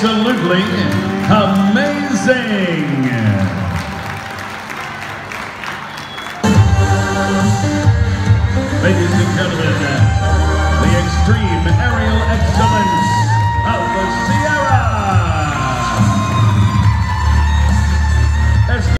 absolutely amazing. Ladies and gentlemen, the Extreme